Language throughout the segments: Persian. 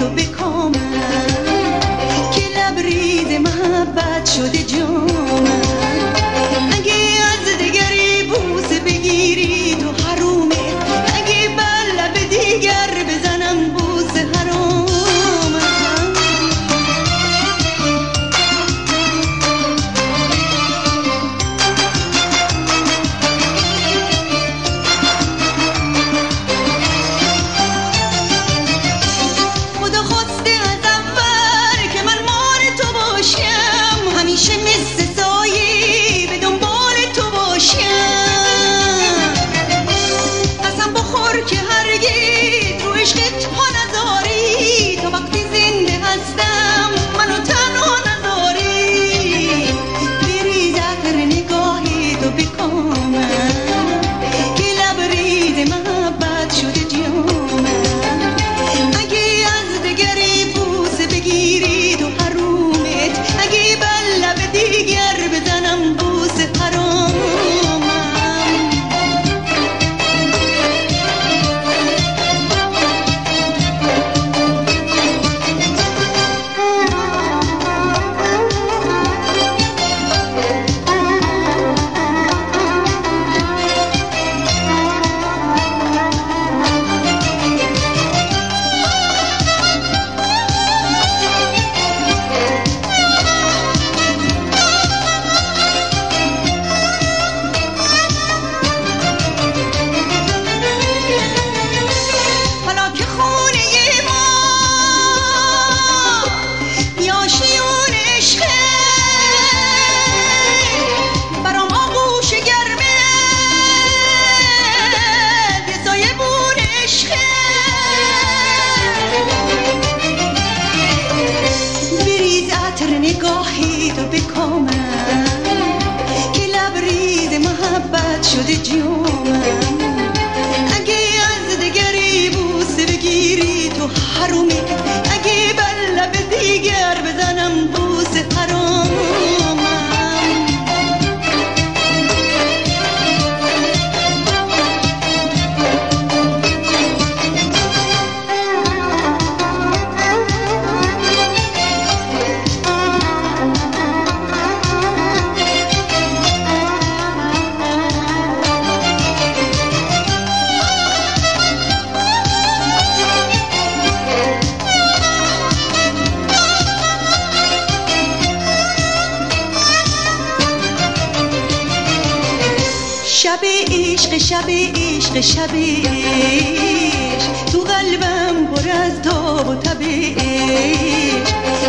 تو بکامم که لبرید محبت شده جان. de you? شب عشق شب عشق شب تو قلبم پر از تو و تب عشق.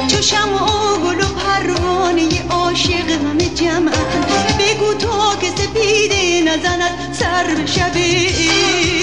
چو شمع و گل و پروانه عاشق همه جمع بگو تا که سپیده نزند سر به شب عشق.